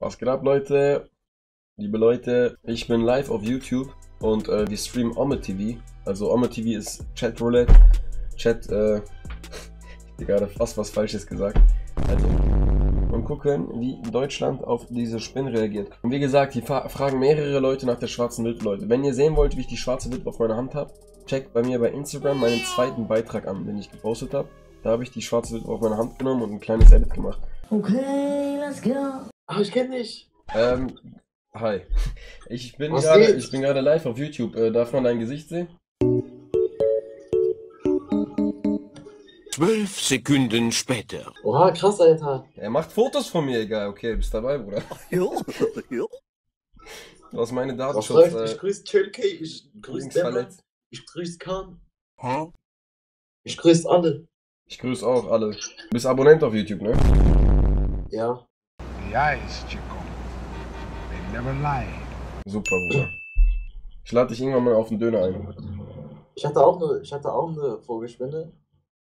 Was geht ab, Leute? Liebe Leute, ich bin live auf YouTube und äh, wir streamen Ome TV. Also Ome TV ist Chat Roulette. Chat, äh, ich gerade fast was Falsches gesagt. Also, und gucken, wie Deutschland auf diese Spin reagiert. Und wie gesagt, hier fra- fragen mehrere Leute nach der schwarzen Witwe, Leute. Wenn ihr sehen wollt, wie ich die schwarze Witwe auf meiner Hand habe, checkt bei mir bei Instagram meinen zweiten Beitrag an, den ich gepostet habe. Da habe ich die schwarze Witwe auf meine Hand genommen und ein kleines Edit gemacht. Okay, let's go. Ah, ich kenn dich. Ähm, hi. Ich bin Was gerade, geht? ich bin gerade live auf YouTube. Äh, darf man dein Gesicht sehen? Zwölf Sekunden später. Oha, krass, Alter. Er macht Fotos von mir, egal. Okay, bist dabei, Bruder. Jo, jo. Du hast meine Was Datenschutz. läuft? Ich Äh, grüße Türkei, ich grüße übrigens Deborah, verletzt. ich grüße Khan, Hä? ich grüße alle. Ich grüße auch alle. Du bist Abonnent auf YouTube, ne? Ja. The eyes, Chico. They never lie. Super, Bruder. Ich lade dich irgendwann mal auf den Döner ein. Ich hatte auch eine, ich hatte auch eine Vogelspinne.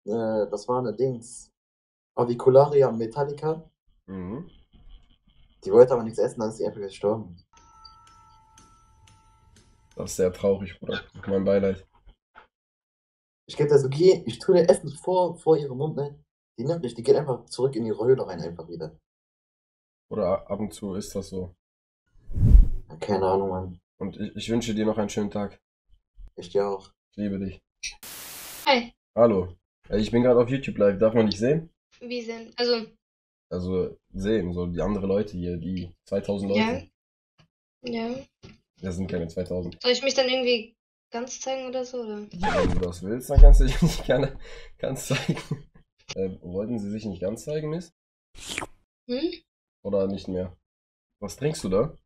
Äh, das war eine Dings. Avicularia metallica. Mhm. Die wollte aber nichts essen, dann ist sie einfach gestorben. Das ist sehr traurig, Bruder. Mein Beileid. Ich gebe der so, geh, ich tue dir Essen vor, vor ihrem Mund, ne? Die nimmt nicht, die geht einfach zurück in die Röhre rein, einfach wieder. Oder ab und zu ist das so. Ja, keine Ahnung, Mann. Und ich, ich wünsche dir noch einen schönen Tag. Ich dir auch. Ich liebe dich. Hi, Hallo. Ich bin gerade auf YouTube live. Darf man dich sehen? wie sind, also, Also sehen, so die anderen Leute hier, die 2000 ja, Leute. ja. Das sind keine 2000. Soll ich mich dann irgendwie ganz zeigen oder so, oder? Wenn du das willst, dann kannst du dich nicht gerne ganz zeigen. Äh, wollten sie sich nicht ganz zeigen, Miss? Hm? Oder nicht mehr? Was trinkst du da?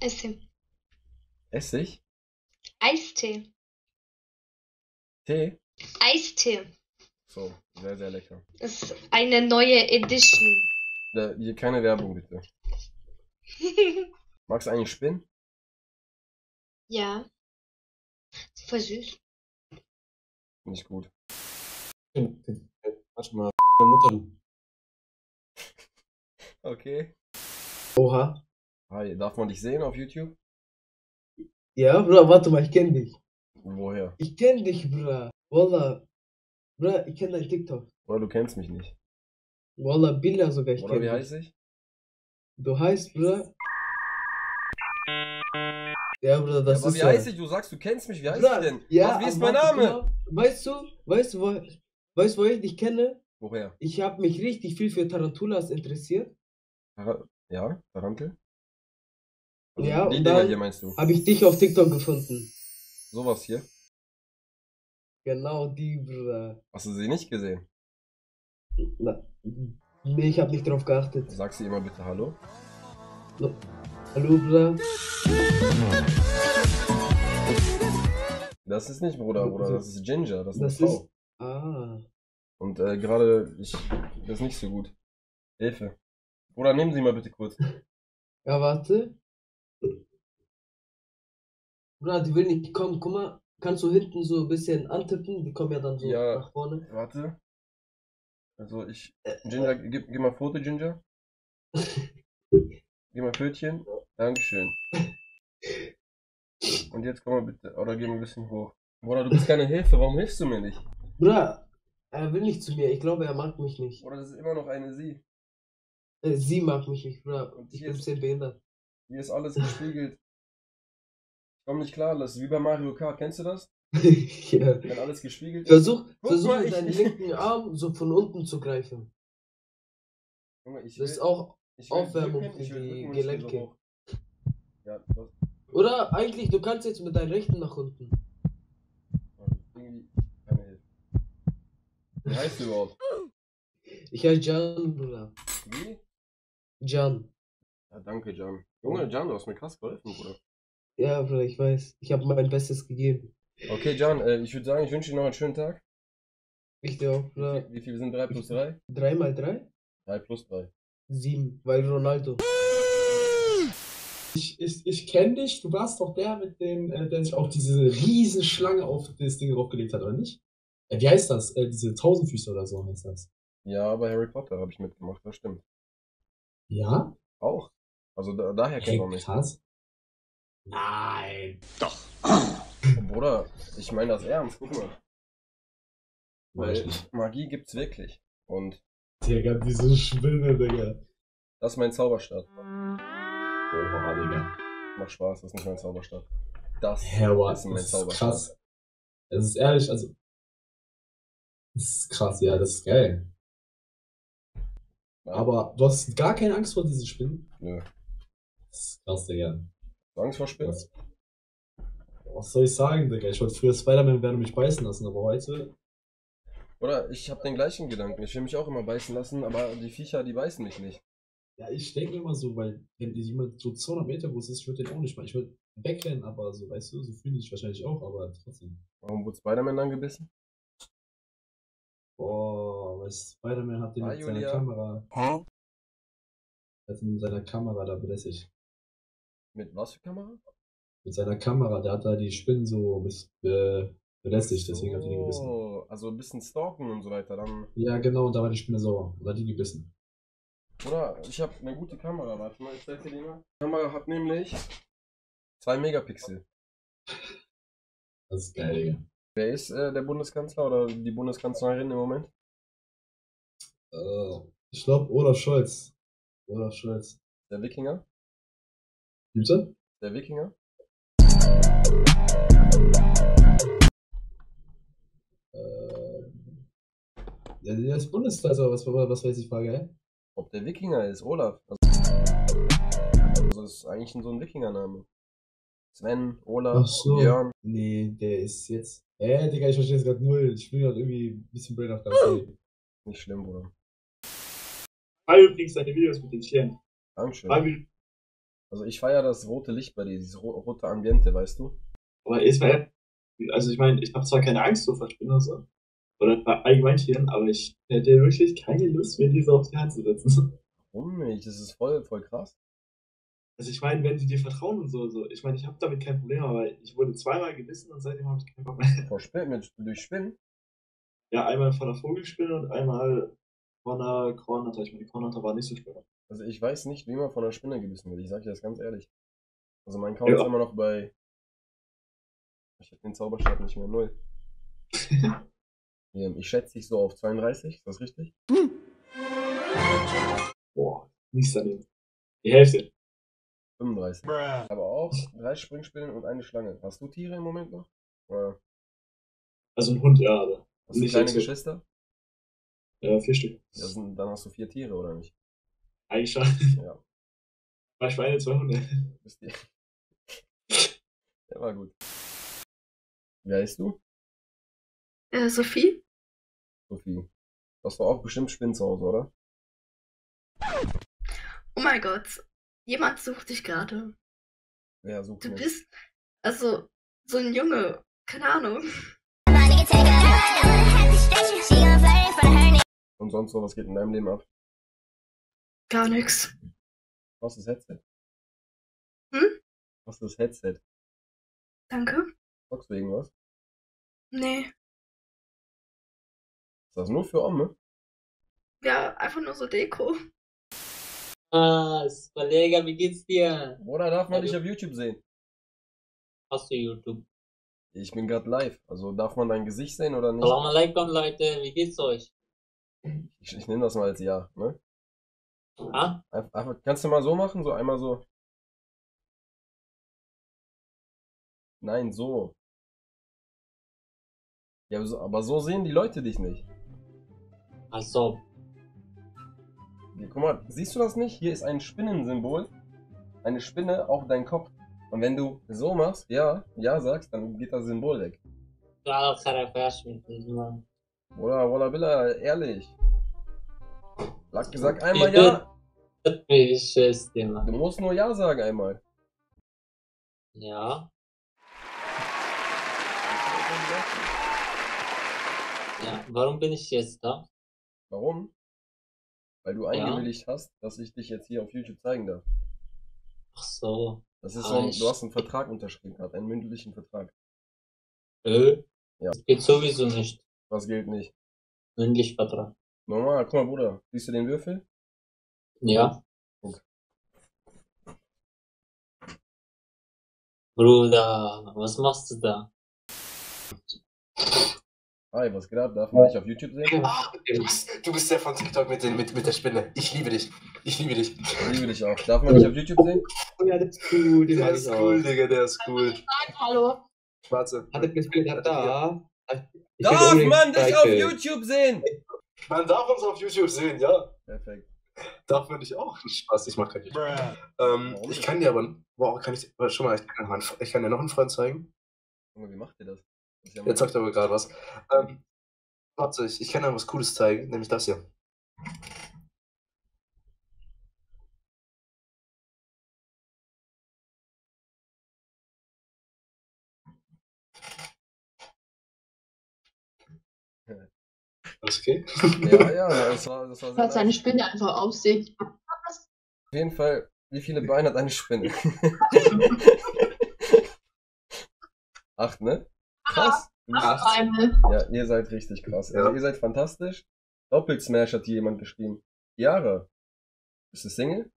Eistee. Essig? Eistee. Tee? Eistee. So, sehr, sehr lecker. Das ist eine neue Edition. Äh, hier keine Werbung, bitte. Magst du eigentlich Spinnen? ja. Ist voll süß. Nicht gut. Warte mal, Mutter. Okay. Oha. Hi, darf man dich sehen auf YouTube? Ja, Bruder, warte mal, ich kenn dich. Woher? Ich kenn dich, Bruder. Wallah. Bruder, ich kenn dein TikTok. Oder du kennst mich nicht. Wallah, Billah sogar, ich Oder kenn wie dich. heiße ich? Du heißt, Bruder. Ja, Bruder, das Aber ist wie ja. heiße ich? Du sagst, du kennst mich. Wie heißt Bruder, ich denn? Ja, Was, wie ist mein Name? mal. Weißt du, weißt du, weißt du, wo ich dich kenne? Woher? Ich habe mich richtig viel für Tarantulas interessiert. Ja, Tarantel? Also Ja, die und Dinger dann- hier meinst du? Habe ich dich auf TikTok gefunden. Sowas hier? Genau die, Bruder. Hast du sie nicht gesehen? Na, nee, ich habe nicht drauf geachtet. Sag sie immer bitte Hallo. Hallo, Bruder. Das ist nicht Bruder, Bruder, das ist Ginger, das ist Das ist- Frau. Ah. Und äh, gerade, ich, das ist nicht so gut. Hilfe. Bruder, nehmen Sie mal bitte kurz. Ja, warte. Bruder, die will nicht kommen. Guck mal, kannst du hinten so ein bisschen antippen? Die kommen ja dann so Ja. nach vorne. Warte. Also ich, Ginger, gib, gib mal Foto, Ginger. Gib mal Pfötchen. Dankeschön. Und jetzt komm mal bitte, oder geh mal ein bisschen hoch. Bruder, du bist keine Hilfe, warum hilfst du mir nicht? Bruder, er will nicht zu mir. Ich glaube, er mag mich nicht. Bruder, das ist immer noch eine Sie. Äh, sie mag mich nicht, Bruder. Und Ich bin ist- bisschen behindert. Hier ist alles gespiegelt. Ich komm nicht klar, das ist wie bei Mario Kart, kennst du das? ja. Wenn alles gespiegelt ist. Versuch, Guck versuch mal, mit deinem linken Arm so von unten zu greifen. Junge, ich Das ist will- auch. ich will Aufwärmung für die Gelenke. Ja, was? Oder eigentlich, du kannst jetzt mit deinem rechten nach unten. Irgendwie keine Hilfe. Wie heißt du überhaupt? Ich heiße Jan, Bruder. Wie? Jan. Ja, danke, Jan. Junge, Jan, du hast mir krass geholfen, Bruder. Ja, Bruder, ich weiß. Ich habe mein Bestes gegeben. Okay, Jan, äh, ich würde sagen, ich wünsche dir noch einen schönen Tag. Ich dir auch, Wie Bruder. viel, wie viel sind 3 plus 3? 3 mal 3? 3 plus 3. 7, weil Ronaldo. Ich, ich, ich kenne dich, du warst doch der mit dem, äh, der sich auf diese riesen Schlange auf das Ding draufgelegt hat, oder nicht? Äh, wie heißt das? Äh, diese Tausendfüße oder so heißt das. Ja, bei Harry Potter habe ich mitgemacht, das stimmt. Ja? Auch. Also da, daher kennt man mich. krass. Nein. Bruder, ich meine das ernst, guck mal. Weil. Magie gibt's wirklich. Und Digga, diese Spinne, Digga. das ist mein Zauberstab. Oha, Digga. Macht Spaß, das ist nicht mein Zauberstab. Das wow, ist mein das ist Zauberstab. krass. Das ist ehrlich, also. Das ist krass, ja, das ist geil. Ja. Aber du hast gar keine Angst vor diesen Spinnen? Nö. Das ist krass, Digga. Angst vor Spinnen? Was, was soll ich sagen, Digga? Ich wollte früher Spider-Man werden und mich beißen lassen, aber heute. Oder ich habe den gleichen Gedanken. Ich will mich auch immer beißen lassen, aber die Viecher, die beißen mich nicht. Ja, ich denke immer so, weil, wenn jemand so 200 Meter groß ist, ich würde den auch nicht mal. Ich würde wegrennen, aber so, weißt du, so fühle ich wahrscheinlich auch, aber trotzdem. Warum wurde Spider-Man dann gebissen? Boah, weil Spider-Man hat den Ah, mit seiner Julia. Kamera, Hä? hat ihn mit seiner Kamera da belästigt. Mit was für Kamera? Mit seiner Kamera, der hat da die Spinnen so bis, äh, belästigt, deswegen hat er die gebissen. Oh, also ein bisschen stalken und so weiter. Dann, Ja, genau, und da war die Spinne sauer. Und hat die gebissen. oder ich habe eine gute Kamera. Warte mal, ich zeig dir die mal. Die Kamera hat nämlich 2 Megapixel. Das ist geil, Digga. Wer ist äh, der Bundeskanzler oder die Bundeskanzlerin im Moment? Äh, ich glaube, Olaf Scholz. Olaf Scholz. Der Wikinger? Gibt's das? Der Wikinger? Äh, ja, der ist Bundeskanzler, was, was, weiß ich, Frage, hä? Ob der Wikinger ist, Olaf. Also, das ist eigentlich so ein Wikingername. Sven, Olaf, so. Björn. Nee, der ist jetzt. Hä, Digga, ich verstehe es gerade null. Ich bin gerade irgendwie ein bisschen brain auf der Nicht schlimm, Bruder. Feier übrigens deine Videos mit den Tieren. Dankeschön. Also ich feiere das rote Licht bei dir, dieses ro rote Ambiente, weißt du? Aber ist mal, also ich meine, ich habe zwar keine Angst vor Spinnen oder so, oder bei allgemein Tieren, aber ich hätte wirklich keine Lust, mir diese aufs Herz zu setzen. Warum nicht? Das ist voll, voll krass. Also ich meine, wenn sie dir vertrauen und so, so. ich meine, ich habe damit kein Problem, aber ich wurde zweimal gebissen und seitdem habe ich keinen Bock mehr. Vor Spinnen, mit, durch Spinnen? Ja, einmal von der Vogelspinne und einmal von der Kornnatter. Ich meine, die Kornnatter war nicht so schlimm. Also ich weiß nicht, wie man von einer Spinne gebissen wird. Ich sag dir das ganz ehrlich. Also mein Count Ja. ist immer noch bei. Ich hab den Zauberstab nicht mehr null. Hier, Ich schätze dich so auf 32, ist das richtig? Boah, nichts daneben. Die Hälfte. 35. Aber auch drei Springspinnen und eine Schlange. Hast du Tiere im Moment noch? Oder Also ein Hund, ja, aber hast du Nicht kleine. Geschwister? Äh, vier Stück. Das sind, dann hast du vier Tiere, oder nicht? Eigentlich schon. Ja. Zwei Schweine, zwei Hunde. Der war gut. Wie heißt du? Äh, Sophie? Sophie. Hast doch auch bestimmt Spinnen zu Hause, oder? Oh mein Gott. Jemand sucht dich gerade. Wer sucht Du mich? bist, also, so ein Junge. Keine Ahnung. Und sonst so, was geht in deinem Leben ab? Gar nix. Was ist Headset? Hm? Was ist Headset? Danke. Zockst du irgendwas? Nee. Ist das nur für Omme? Ja, einfach nur so Deko. Was? Kollege, wie geht's dir? Oder darf man Ja, dich du- auf YouTube sehen? Hast du YouTube? Ich bin gerade live. Also darf man dein Gesicht sehen oder nicht? Salam alaikum, Leute, wie geht's euch? Ich, ich nehme das mal als Ja, ne? Ah? Einfach, kannst du mal so machen? So einmal so. Nein, so. Ja, aber so sehen die Leute dich nicht. Ach so. Ja, guck mal, siehst du das nicht? Hier ist ein Spinnensymbol. Eine Spinne auf deinem Kopf. Und wenn du so machst, ja, ja sagst, dann geht das Symbol weg. Ja, oder Walla Villa, ehrlich. Lack gesagt einmal ja. Du musst nur ja sagen einmal. Ja. Ja, warum bin ich jetzt da? Warum? Weil du eingewilligt ja. hast, dass ich dich jetzt hier auf YouTube zeigen darf. Ach so. Das ist ah, so ein, du hast einen Vertrag unterschrieben gerade, einen mündlichen Vertrag. Äh? Ja. Das geht sowieso nicht. Was gilt nicht? Mündlich Lichtvertrag. Normal, guck mal, Bruder. Siehst du den Würfel? Ja. Okay. Bruder, was machst du da? Hi, was geht ab? Darf man dich auf YouTube sehen? Ah, du bist, du bist der von TikTok mit, den, mit, mit der Spinne. Ich liebe dich. Ich liebe dich. Ich liebe dich auch. Darf man dich auf YouTube sehen? Ja, der ist cool. Den der ist cool. Digga, der ist cool. Hallo. Schwarze. Hat er gespielt? Hat da. Ich will Darf man dich auf. YouTube sehen? Man darf uns auf YouTube sehen, ja. Perfekt. Darf man dich auch? Spaß, ich mach kein YouTube. Ähm, ich kann dir aber. Boah, kann ich. Warte, Schon mal, ich kann, mal- ich kann dir noch einen Freund zeigen. Junge, wie macht ihr das? das ja Jetzt sagt er aber gerade was. Ähm, warte, ich, ich kann dir was Cooles zeigen, nämlich das hier. Alles okay? Ja, ja, das war, das war sehr Hört seine. Spinne einfach aussehen. Auf jeden Fall, wie viele Beine hat eine Spinne? Acht, ne? Krass. Acht Beine. Ja, ihr seid richtig krass. Also Ja. ihr seid fantastisch. Doppelsmash hat hier jemand geschrieben. Chiara. Bist du Single?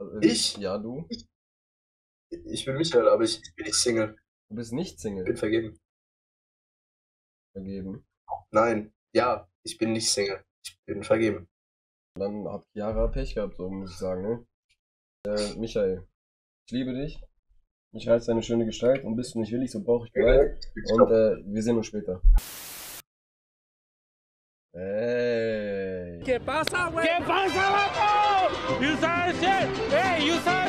Also, Ich? Ja, du. Ich bin Michael, aber ich bin nicht Single. Du bist nicht Ich Single. bin vergeben. Vergeben. Nein, ja, ich bin nicht Single. Ich bin vergeben. Dann hat Chiara Pech gehabt, so muss ich sagen, ne? Äh, Michael. Ich liebe dich. Ich reiz deine schöne Gestalt und bist du nicht willig, so brauche ich Gewalt. Und äh, wir sehen uns später. Hey. ¿Qué pasa, güey? ¿Qué pasa, vato? You said shit. Hey, you said